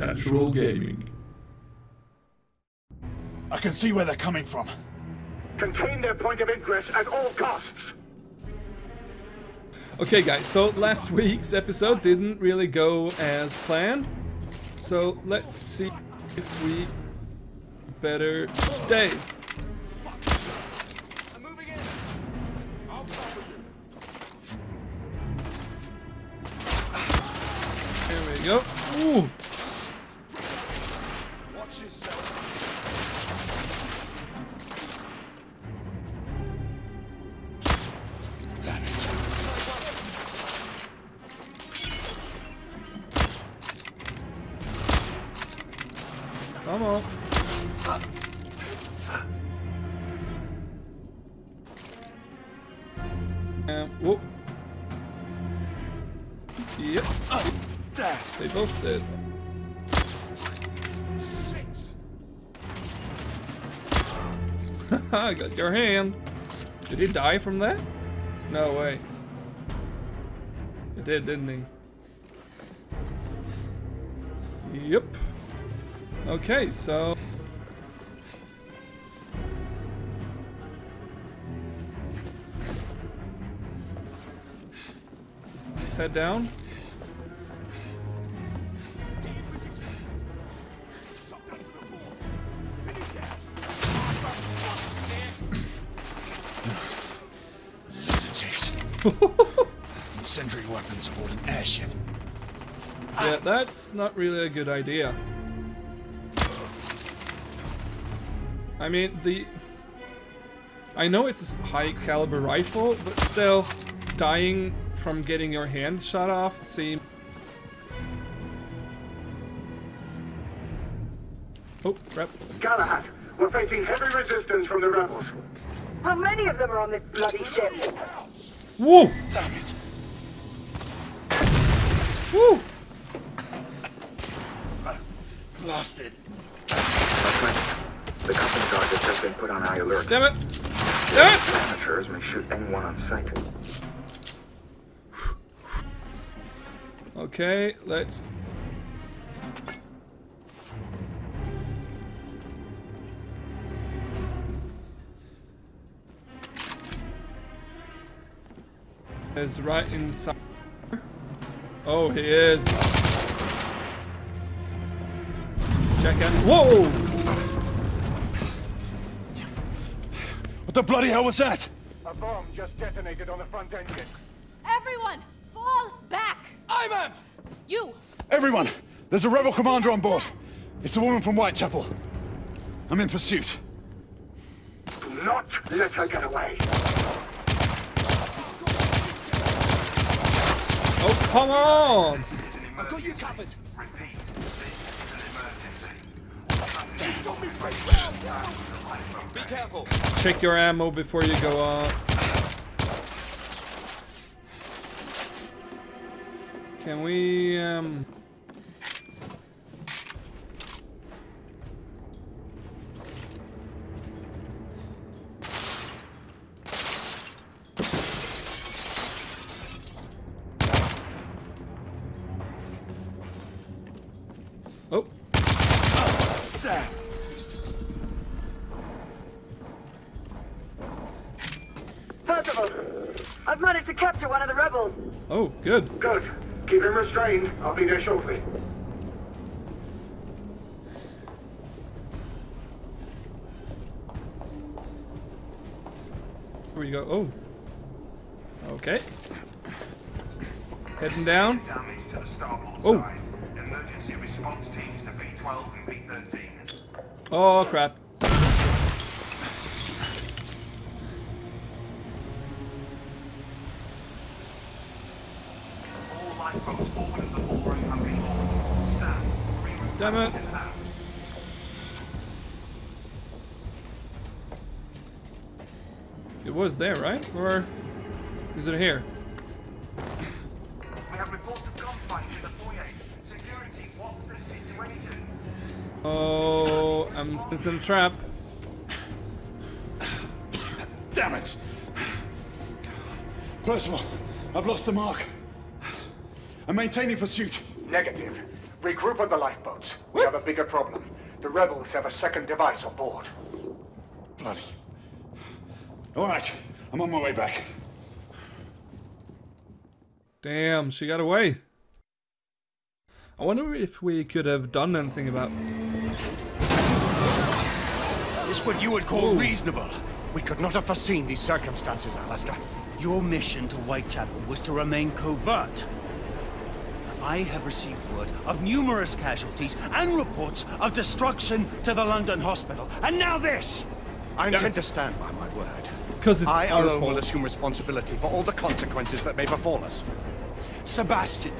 Casual Gaming. I can see where they're coming from. Contain their point of ingress at all costs. Okay, guys, so last week's episode didn't really go as planned. So let's see if we better stay. I'm moving in. I'll cover you. There we go. Ooh. Did. I got your hand. Did he die from that? No way. He did, didn't he? Yep. Okay, so let's head down. Incendiary weapons aboard an airship. Yeah, that's not really a good idea. I mean, the... I know it's a high caliber rifle, but still, dying from getting your hand shot off seems... Oh, crap. Galahad, we're facing heavy resistance from the rebels. How many of them are on this bloody ship? Whoa! Damn it. Woo! Blasted. The company targets have been put on high alert. Damn it! Damn it! Amateurs may shoot anyone on sight. Okay, let's... Is right inside. Oh, he is. Jackass. Whoa! What the bloody hell was that? A bomb just detonated on the front engine. Everyone, fall back! Iman! You! Everyone, there's a rebel commander on board. It's the woman from Whitechapel. I'm in pursuit. Do not let her get away. Come on! I've got you covered. Be careful. Check your ammo before you go on. Can we, um... Oh. Percival, I've managed to capture one of the rebels. oh, good. Good. Keep him restrained. I'll be there shortly. Where you go? Oh. Okay. Heading down. Oh. Stand. crap. Damn it. It was there, right? Or is it here? I'm a trap. Damn it! Percival, I've lost the mark. I'm maintaining pursuit. Negative. Regroup on the lifeboats. We have a bigger problem. The rebels have a second device on board. Bloody. All right, I'm on my way back. Damn, she got away. I wonder if we could have done anything about. Is this what you would call reasonable? We could not have foreseen these circumstances, Alistair. Your mission to Whitechapel was to remain covert. I have received word of numerous casualties and reports of destruction to the London hospital. And now this! I intend to stand by my word. 'Cause it's I our alone will assume responsibility for all the consequences that may befall us. Sebastian,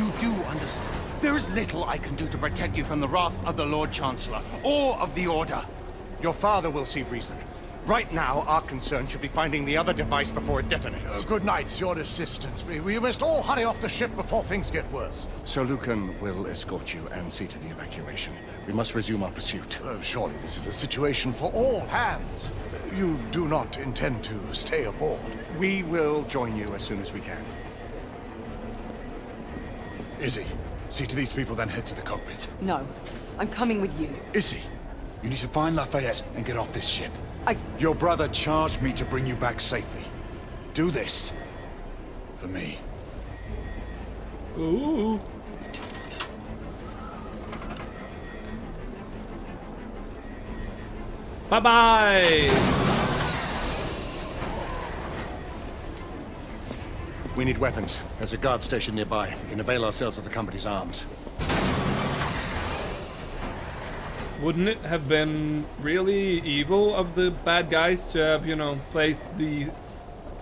you do understand. There is little I can do to protect you from the wrath of the Lord Chancellor or of the Order. Your father will see reason. Right now, our concern should be finding the other device before it detonates. Uh, good night, your assistance. We, we must all hurry off the ship before things get worse. Sir Lucan will escort you and see to the evacuation. We must resume our pursuit. Uh, surely this is a situation for all hands. You do not intend to stay aboard. We will join you as soon as we can. Izzy, see to these people, then head to the cockpit. No, I'm coming with you. Izzy, you need to find Lafayette and get off this ship. I... Your brother charged me to bring you back safely. Do this. For me. Ooh. Bye We need weapons. There's a guard station nearby. We can avail ourselves of the company's arms. Wouldn't it have been really evil of the bad guys to have, you know, placed the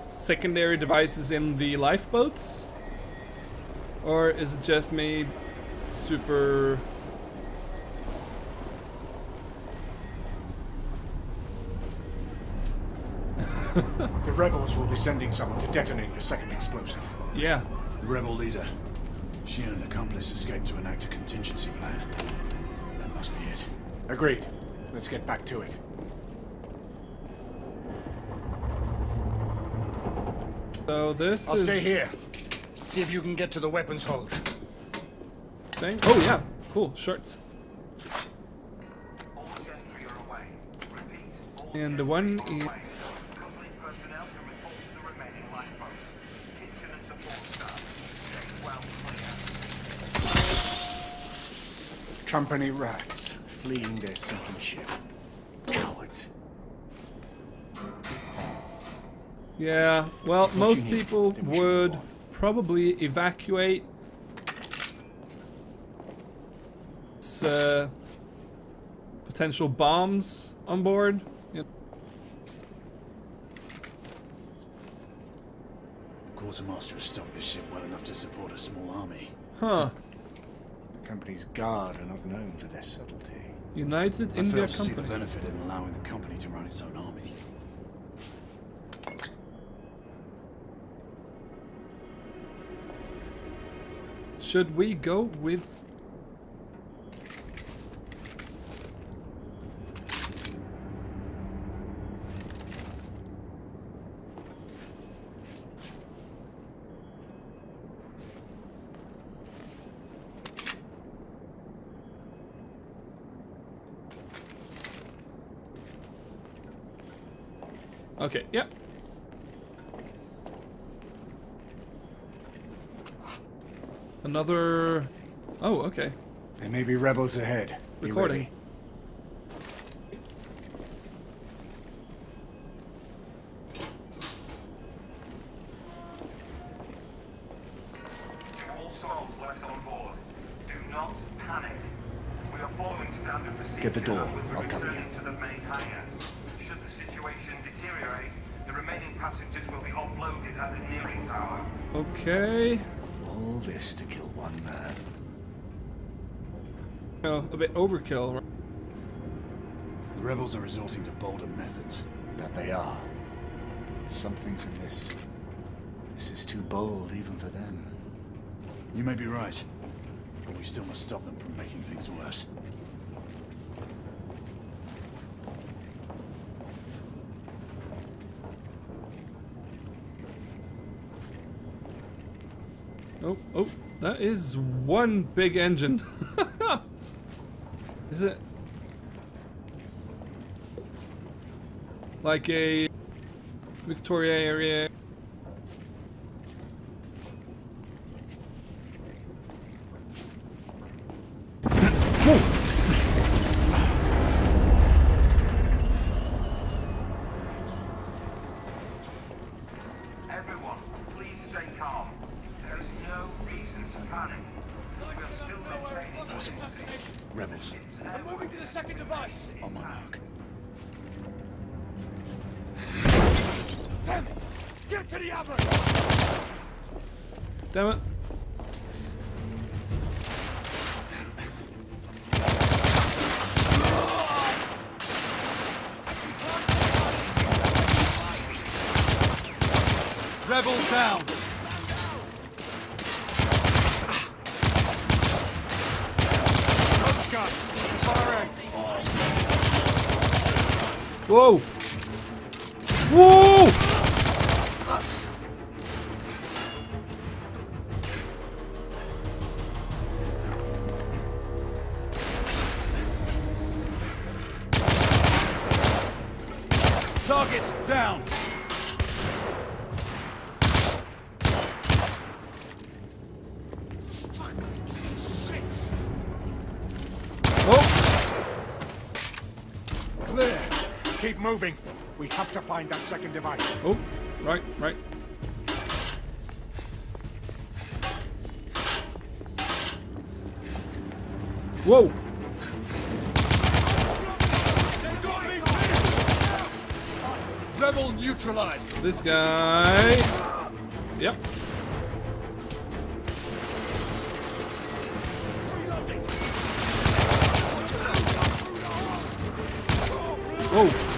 secondary devices in the lifeboats? Or is it just me super... rebels will be sending someone to detonate the second explosive. Yeah. Rebel leader. She and an accomplice escaped to enact a contingency plan. That must be it. Agreed. Let's get back to it. So this I'll is... stay here. See if you can get to the weapons hold. Thing? Oh yeah, cool, shorts. All away. Repeat, all And the one is... away. Company personnel can report to the remaining lifeboats. Kitchen and support staff. Stay well clear. Company rats fleeing their sinking ship. Cowards. Yeah, well, most people Then we should would probably evacuate. Uh, potential bombs on board. Yeah. The quartermaster has stocked this ship well enough to support a small army. Huh. The company's guard are not known for their subtlety. United I India fail to see the Company. benefit in allowing the company to run its own army. Should we go with? Okay, yep. Another... Oh, okay. There may be rebels ahead. Be Recording. ready. To all souls left on board, do not panic. We are following standard procedure. Get the door. with I'll cover returning to the main hangar. Should the situation deteriorate, the remaining passengers will be offloaded at the nearing tower. Okay. All this to kill one man. Oh, a bit overkill. right? The rebels are resorting to bolder methods. That they are. But something's amiss. This is too bold even for them. You may be right, but we still must stop them from making things worse. Oh, oh. That is one big engine. is it? Like a Victoria area. Everyone, please stay calm. There is no reason to panic. We are still maintaining... Rebels. I'm moving to the second device. On my mark. Damn it! Get to the other! Damn it. Rebels down! Gun! Firing! Whoa! Whoa! Targets down! Oh! Clear! Keep moving. We have to find that second device. Oh! Right, right. Whoa! Rebel neutralized! This guy. Yep. Whoa. Whoa.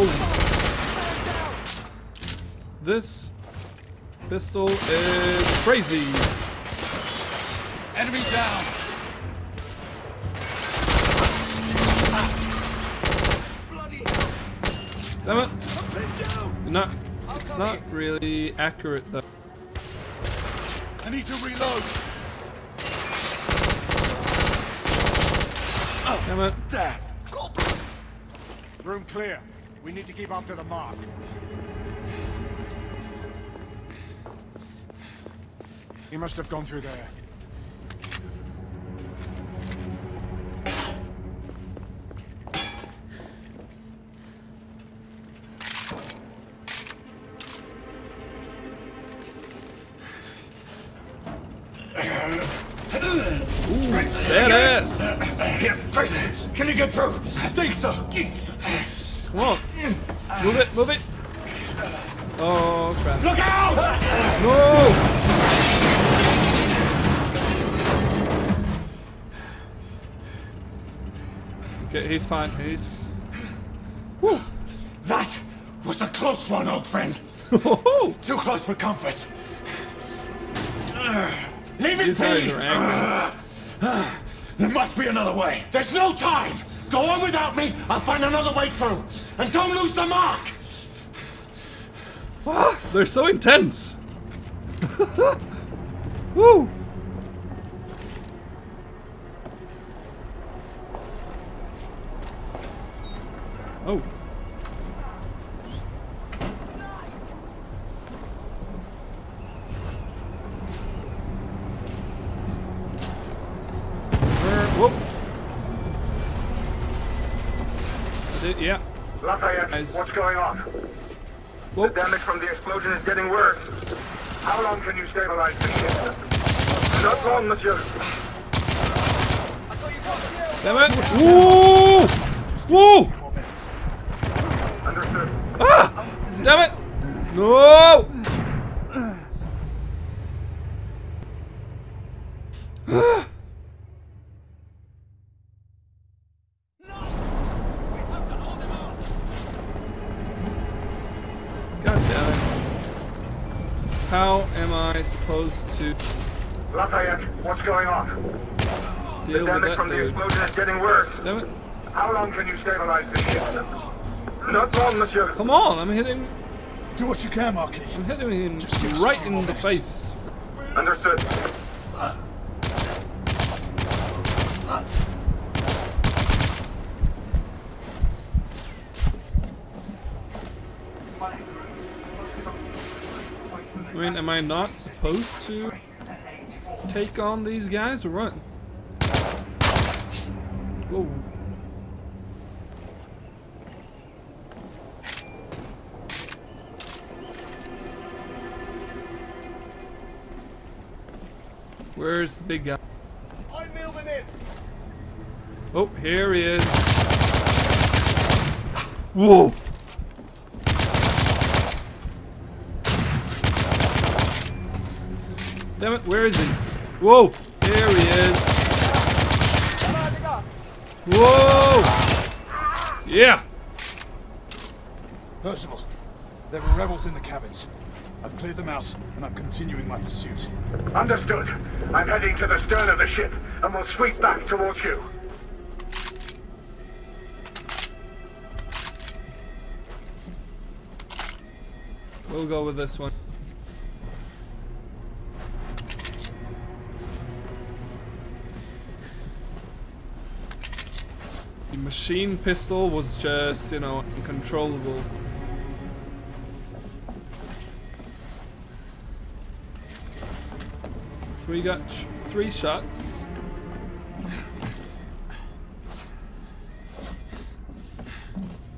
Whoa. This pistol is crazy. Enemy down! Damn it. Not, it's not really accurate though. I need to reload! Damn it. Room clear. We need to keep up to the mark. He must have gone through there. Badass. Here, face. Can you get through? I think so. Move it. Oh crap. Look out! No! Okay, he's fine. He's. Woo! That was a close one, old friend. Too close for comfort. Leave it be. There must be another way. There's no time. Go on without me. I'll find another way through. And don't lose the mark. Ah, they're so intense. Woo! Oh. Er, Whoop. Yeah. Lafayette, what's going on? Whoop. The damage from the explosion is getting worse. How long can you stabilize the ship? Not long, monsieur. Damn it! Woo! Woo! Understood. Ah! Damn it! No! How am I supposed to Lafayette, what's going on? deal with Damage that from the explosion is getting worse. Damn it. How long can you stabilize this ship? Not long, monsieur. Come on, I'm hitting Do what you can, Marquis. I'm hitting him Just give us right in the face. Understood. Am I not supposed to take on these guys or what? Whoa. Where's the big guy? I'm moving in. Oh, here he is. Whoa! Damn it, where is he? Whoa! There he is. Whoa! Yeah! Percival, there are rebels in the cabins. I've cleared them out, and I'm continuing my pursuit. Understood. I'm heading to the stern of the ship, and will sweep back towards you. We'll go with this one. Machine pistol was just, you know, uncontrollable. So we got three shots.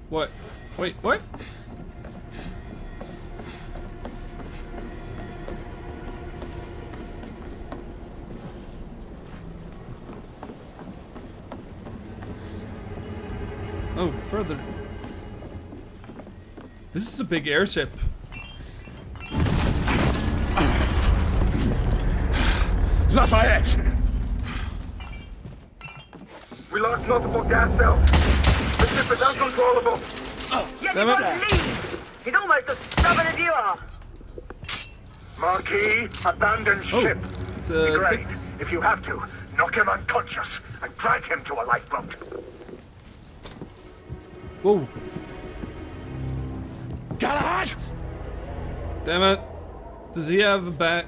What? Wait, what? Oh, further. This is a big airship. Lafayette! We lost multiple gas cells. The ship is uncontrollable. Yet Damn he it. leave. He's almost as stubborn as you are. Marquis, abandon Oh, ship. it's Be a great. six. If you have to, knock him unconscious and drag him to a lifeboat. Whoa, Galahad! damn it. Does he have a back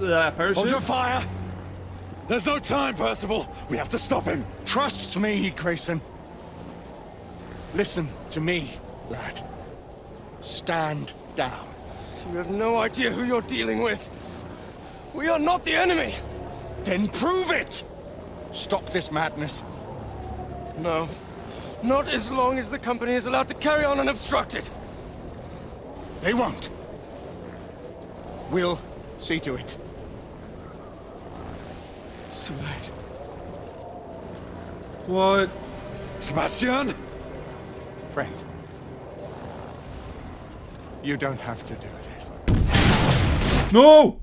uh, parachute? Hold your fire! There's no time, Percival! We have to stop him! Trust me, Grayson. Listen to me, lad. Stand down. You have no idea who you're dealing with. We are not the enemy. Then prove it! Stop this madness. No. Not as long as the company is allowed to carry on unobstructed. They won't. We'll see to it. It's too late. What? Sebastian? Friend. You don't have to do this. No!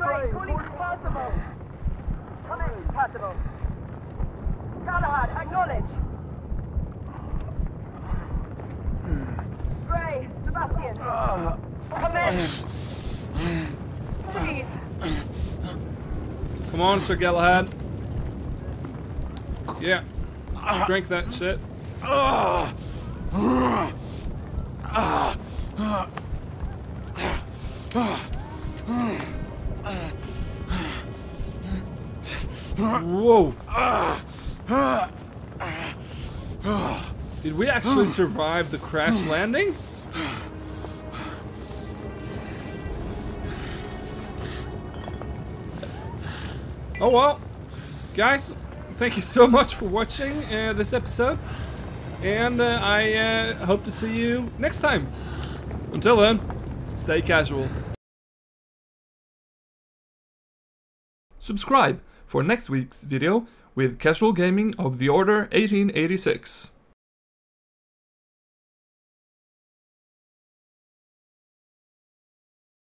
Hey, Gray, calling Percival. Come. Galahad, acknowledge. Gray, Sebastian. Come in. Please. Come on, Sir Galahad. Yeah. Drink that shit. Ah. Ah. Ah. Whoa. Did we actually survive the crash landing? Oh well, guys, thank you so much for watching uh, this episode, and uh, I uh, hope to see you next time. Until then, stay casual. Subscribe for next week's video, with casual gaming of the Order 1886.